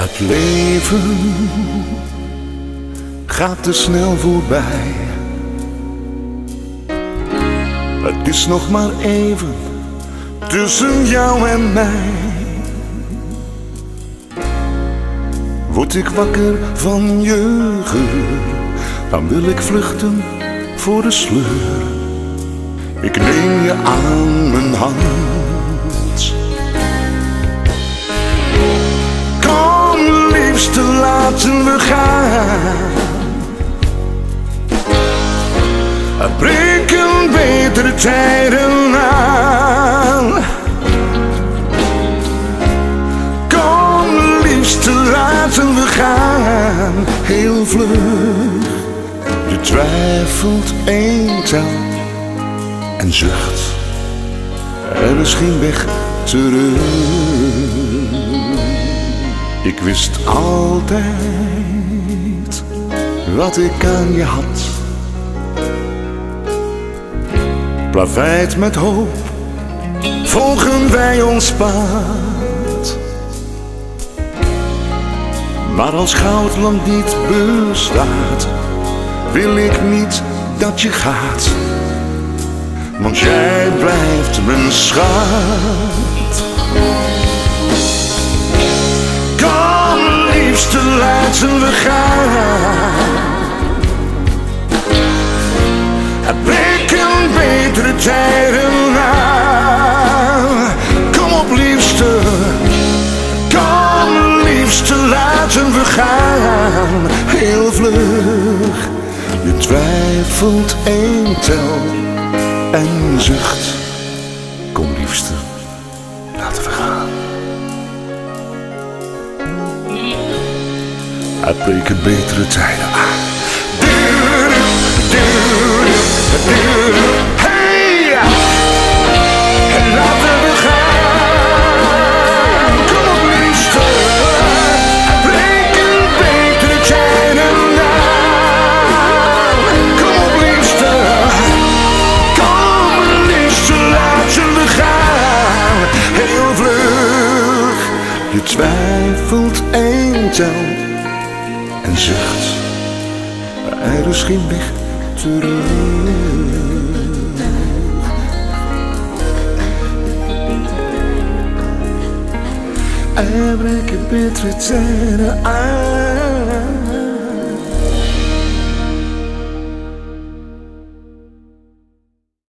Het leven gaat te snel voorbij. Het is nog maar even tussen jou en mij. Word ik wakker van je geur, dan wil ik vluchten voor de sleur. Ik neem je aan mijn hand. We gaan. Breken betere tijden aan. Kom liefste, laten we gaan. Heel vlug. Je twijfelt eenzaam en zucht. Er is geen weg terug. Ik wist altijd wat ik aan je had. Plaveid met hoop volgen wij ons pad. Maar als goudland niet bestaat, wil ik niet dat je gaat. Want jij blijft mijn schat. Liefste, laten we gaan. Er breken betere tijden aan. Kom op liefste, kom liefste, laten we gaan. Heel vlug, je twijfelt één tel en zucht. Kom liefste, laten we gaan. Er breken betere tijden aan. Hey! En laten we gaan. Kom op liefste. Er breken betere tijden aan. Kom op liefste. Kom liefste, laten we gaan. Heel vlug. Je twijfelt eenzaam en zucht. Er is geen weg terug. Er breken tijden aan.